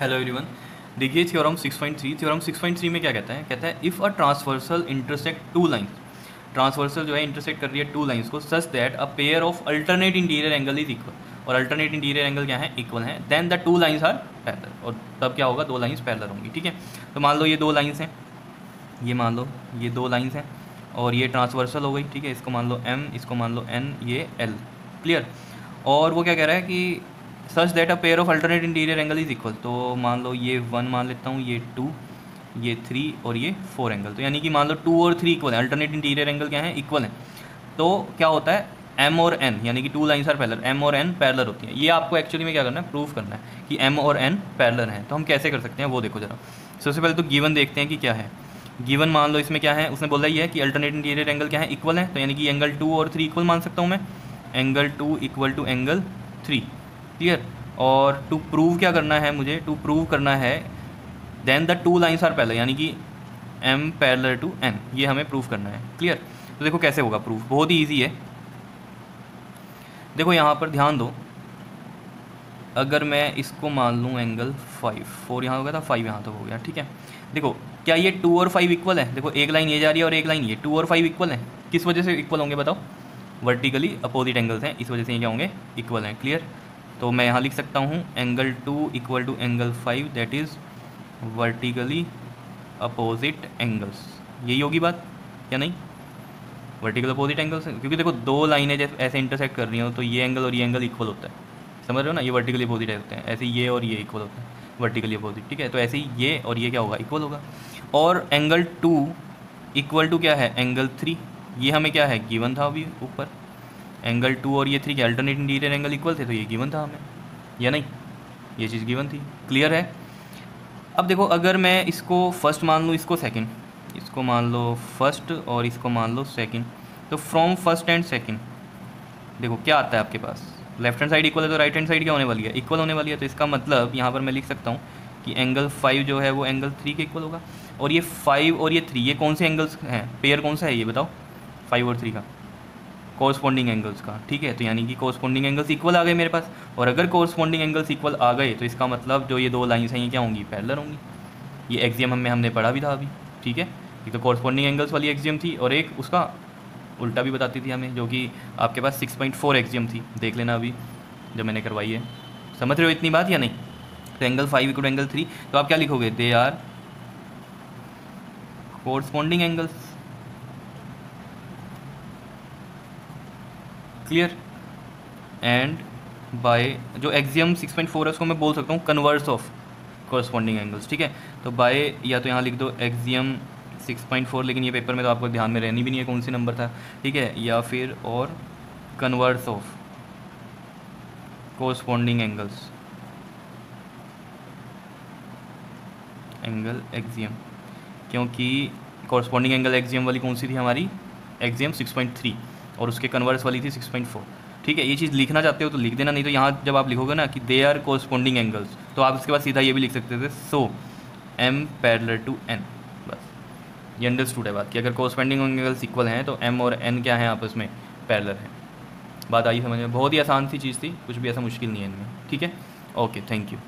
Hello everyone देखिए theorem 6.3 theorem 6.3 में क्या कहता है? कहता है if a transversal intersect two lines transversal जो है इंटरसेक्ट कर रही है टू लाइंस को such that a pair of alternate interior angle is equal और अल्टरनेट इंटीरियर एंगल क्या है? इक्वल है. Then the two lines are parallel और तब क्या होगा? दो लाइन्स पैरलर होंगी, ठीक है? तो मान लो ये दो लाइंस हैं. ये मान लो, ये दो लाइन्स हैं. और ये ट्रांसवर्सल हो गई, ठीक है? इसको मान लो एम इसको मान लो एन ये एल क्लियर और वो क्या कह रहा है कि such that a pair of alternate interior angle is equal तो मान लो ये वन मान लेता हूँ, ये टू ये थ्री और ये फोर एंगल तो यानी कि मान लो टू और थ्री इक्वल है. अल्टरनेट इंटीरियर एंगल क्या है? इक्वल है. तो क्या होता है? एम और एन यानी कि two lines are parallel M और एन पैरलर होती हैं. ये आपको एक्चुअली में क्या करना है? प्रूव करना है कि एम और एन पैरलर हैं. तो हम कैसे कर सकते हैं? वो देखो जरा. सबसे पहले तो गिवन देखते हैं कि क्या है. गिवन मान लो इसमें क्या है? उसने बोला ही है कि अल्टरनेट इंटीरियर एंगल क्या है? इक्वल है. तो यानी कि एंगल टू और थ्री इक्वल मान सकता हूँ मैं. Angle two equal to angle three clear और टू प्रूव क्या करना है मुझे? टू प्रूव करना है then the two lines are parallel यानी कि एम पैरलर टू एन ये हमें प्रूव करना है. क्लियर तो देखो कैसे होगा प्रूफ बहुत ही ईजी है. देखो यहाँ पर ध्यान दो. अगर मैं इसको मान लूँ एंगल फाइव फोर यहाँ हो गया था फाइव यहाँ तक तो हो गया, ठीक है? देखो, क्या ये टू और फाइव इक्वल है? देखो, एक लाइन ये जा रही है और एक लाइन ये. टू और फाइव इक्वल है? किस वजह से इक्वल होंगे बताओ? वर्टिकली अपोजिट एंगल्स हैं. इस वजह से ये क्या होंगे? इक्वल हैं. क्लियर तो मैं यहाँ लिख सकता हूँ angle two equal to angle five that is vertically opposite angles यही होगी बात क्या नहीं? वर्टिकल अपोजिट एंगल्स क्योंकि देखो, दो लाइनें जैसे ऐसे इंटरसेक्ट कर रही हो तो ये एंगल और ये एंगल इक्वल होता है। समझ रहे हो ना? ये वर्टिकली अपोजिट होते हैं। ऐसे ये और ये इक्वल होता है। वर्टिकली अपोजिट ठीक है? तो ऐसे ही ये और ये क्या होगा? इक्वल होगा। और एंगल टू इक्वल टू क्या है? एंगल थ्री ये हमें क्या है? गिवन था अभी ऊपर। एंगल टू और ये थ्री के अल्टरनेट इंटीरियर एंगल इक्वल थे तो ये गिवन था हमें। या नहीं? ये चीज़ गिवन थी। क्लियर है? अब देखो, अगर मैं इसको फ़र्स्ट मान लूँ, इसको सेकंड इसको मान लो फ़र्स्ट और इसको मान लो सेकंड तो फ्रॉम फ़र्स्ट एंड सेकंड देखो, क्या आता है आपके पास? लेफ़्ट हैंड साइड इक्वल है तो राइट हैंड साइड क्या होने वाली है? इक्वल होने वाली है तो इसका मतलब यहाँ पर मैं लिख सकता हूँ कि एंगल फाइव जो है, वो एंगल थ्री के इक्वल होगा। और ये फाइव और ये थ्री ये कौन से एंगल्स हैं? पेयर कौन सा है ये, बताओ? फाइव और थ्री का। कोरस्पॉन्डिंग एंगल्स का, ठीक है? तो यानी कि कोरस्पॉन्डिंग एंगल्स इक्वल आ गए मेरे पास, और अगर कोरस्पॉन्डिंग एंगल्स इक्वल आ गए तो इसका मतलब जो ये दो लाइन्स हैं, ये क्या होंगी? पैरलर होंगी। ये एग्ज़ाम हमें हमने पढ़ा भी था अभी, ठीक है? एक तो कोरस्पॉन्डिंग एंगल्स वाली एक्जियम थी, और एक उसका उल्टा भी बताती थी हमें, जो कि आपके पास सिक्स पॉइंट फोर एक्जियम थी। देख लेना अभी, जो मैंने करवाई है। समझ रहे हो इतनी बात या नहीं? तो angle five equal angle three तो आप क्या लिखोगे? They are corresponding angles clear and by जो एक्जियम 6.4 है, उसको मैं बोल सकता हूँ कन्वर्स ऑफ़ कॉरस्पॉन्डिंग एंगल्स ठीक है? तो बाय या तो यहाँ लिख दो एक्जियम 6.4 लेकिन ये पेपर में तो आपको ध्यान में रहनी भी नहीं है कौन सी नंबर था, ठीक है? या फिर और converse of corresponding angles angle axiom क्योंकि कॉरस्पॉन्डिंग एंगल एक्जियम वाली कौन सी थी हमारी? एक्जियम 6.3 और उसके कन्वर्स वाली थी 6.4 ठीक है, ये चीज़ लिखना चाहते हो तो लिख देना, नहीं तो यहाँ जब आप लिखोगे ना कि दे आर कोरस्पॉन्डिंग एंगल्स तो आप इसके बाद सीधा ये भी लिख सकते थे so M parallel to N बस। ये अंडरस्टूड है बात कि। अगर कोरस्पॉन्डिंग एंगल्स इक्वल हैं तो एम और एन क्या है आपस में? पैरलर हैं। बात आई समझ में? बहुत ही आसान सी चीज़ थी, कुछ भी ऐसा मुश्किल नहीं है इनमें। ठीक है? Okay thank you